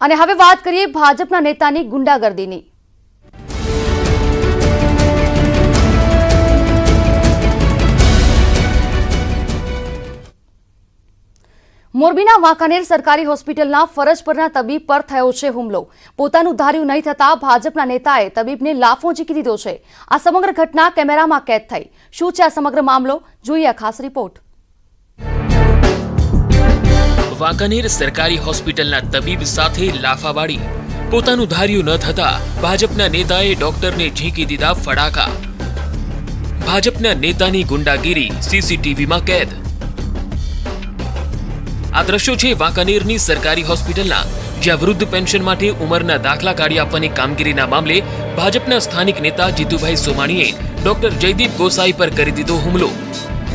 અને હવે વાત કરીએ ભાજપના નેતાની ગુંડાગર્દીની. મોરબીના વાંકાનેર સરકારી હોસ્પિટલના ફરજ પરના તબીબ પર થયો છે હુમલો. પોતાનું ધાર્યું નહીં થતાં ભાજપના નેતાએ તબીબને લાફો ઝીકી દીધો છે. આ સમગ્ર ઘટના કેમેરામાં કેદ થઈ. શું છે આ સમગ્ર મામલો? જોઈએ ખાસ રિપોર્ટ. વાંકાનેર સરકારી હોસ્પિટલના તબીબ સાથે લાફાવાડી પોતાનું ધાર્યું ન થતા ભાજપના નેતાએ ડોક્ટરને ઝીંકી દીધા ફડાકા. ભાજપના નેતાની ગુંડાગીરી, સીસીટીવીમાં કેદ. આ દ્રશ્યો છે વાંકાનેરની સરકારી હોસ્પિટલના, જ્યાં વૃદ્ધ પેન્શન માટે ઉંમરના દાખલા કાઢી આપવાની કામગીરીના મામલે ભાજપના સ્થાનિક નેતા જીતુભાઈ સોમાણીએ ડોક્ટર જયદીપ ગોસાઈ પર કરી દીધો હુમલો.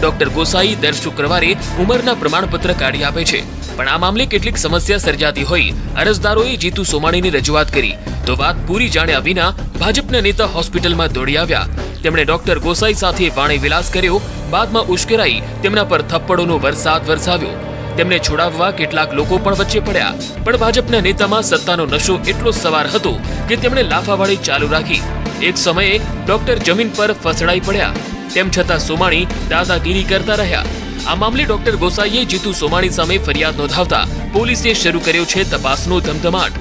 ડોક્ટર ગોસાઈ દર શુક્રવારે ઉંમરના પ્રમાણપત્ર કાઢી આપે છે. પણ આ મામલે કેટલીક સમસ્યા સર્જાતી હોય. અરજદારોએ જીતુ સોમાણીની રજૂઆત કરી. તો વાત પૂરી જાણ્યા વિના ભાજપના નેતા હોસ્પિટલમાં દોડી આવ્યા. તેમણે ડોક્ટર ગોસાઈ સાથે વાણી વિલાસ કર્યો. બાદમાં ઉશ્કેરાઈ તેમના પર થપ્પડોનો વરસાદ વરસાવ્યો. તેમને છોડાવવા કેટલાક લોકો પણ વચ્ચે પડ્યા. પણ ભાજપના નેતામાં સત્તાનો નશો એટલો સવાર હતો કે તેમણે લાફાવાળી ચાલુ રાખી. એક સમયે ડોક્ટર જમીન પર ફસડાઈ પડ્યા. તેમ છતાં સોમાણી દાદાગીરી કરતા રહ્યા. આ મામલે ડોક્ટર ગોસાઈએ જીતુ સોમાણી સામે ફરિયાદ નોંધાવતા પોલીસે શરૂ કર્યો છે તપાસનો ધમધમાટ.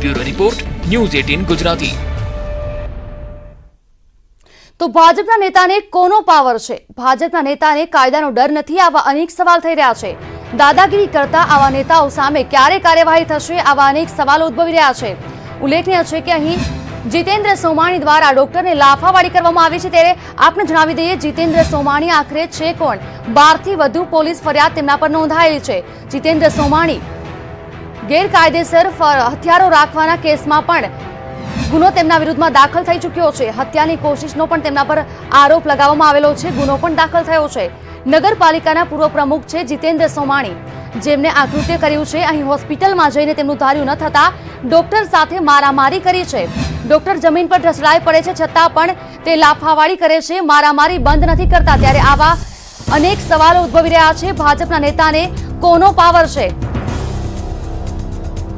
Bureau report, news eighteen Gujarati. તો ભાજપના નેતાને કોનો પાવર છે? ભાજપના નેતાને કાયદાનો ડર નથી, આવા અનેક સવાલ થઈ રહ્યા છે. દાદાગીરી કરતા આવા નેતાઓ સામે ક્યારે કાર્યવાહી થશે, આવા અનેક સવાલો ઉદ્ભવી રહ્યા છે. ઉલ્લેખનીય છે કે અહીં જીતેન્દ્ર સોમાણી દ્વારા ડોક્ટરને લાફાવાળી કરવામાં આવી છે. ત્યારે આપને જણાવી દઈએ, જીતેન્દ્ર સોમાણી આખરે છે કોણ? બારથી વધુ પોલીસ ફરિયાદ તેમના પર નોંધાયેલી છે. જીતેન્દ્ર સોમાણી ગેરકાયદેસર હથિયારો રાખવાના કેસમાં પણ ગુનો તેમના વિરુદ્ધમાં દાખલ થઈ ચૂક્યો છે. હત્યાની કોશિશનો પણ તેમના પર આરોપ લગાવવામાં આવેલો છે. ગુનો પણ દાખલ થયો છે. નગરપાલિકાના પૂર્વ પ્રમુખ છે જીતેન્દ્ર સોમાણી, જેમને આ કૃત્ય કર્યું છે. અહીં હોસ્પિટલમાં જઈને તેમનું ધાર્યું ન થતા ડોક્ટર સાથે મારામારી કરી છે. ડોક્ટર જમીન પર ઢસડાઈ પડે છે છતાં પણ તે લાફાવાળી કરે છે. મારામારી બંધ નથી કરતા ત્યારે આવા અનેક સવાલો ઉદ્ભવી રહ્યા છે. ભાજપના નેતાને કોનો પાવર છે?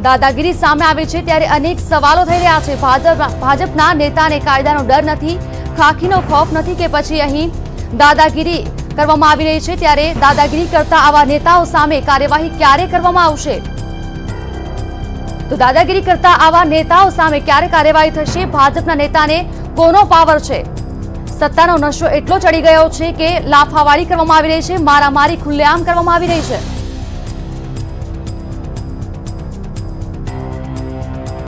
દાદાગીરી સામે આવી છે ત્યારે અનેક સવાલો થઈ રહ્યા છે. ભાજપ ભાજપના નેતાને કાયદાનો ડર નથી, ખાખીનો ખોફ નથી કે પછી અહીં દાદાગીરી કરવામાં આવી રહી છે. ત્યારે દાદાગીરી કરતા આવા નેતાઓ સામે કાર્યવાહી ક્યારે કરવામાં આવશે? તો દાદાગીરી કરતા આવા નેતાઓ સામે ક્યારે કાર્યવાહી થશે? ભાજપના નેતાને કોનો પાવર છે? સત્તાનો નશો એટલો ચડી ગયો છે કે લાફાવાળી કરવામાં આવી રહી છે, મારામારી ખુલ્લેઆમ કરવામાં આવી રહી છે.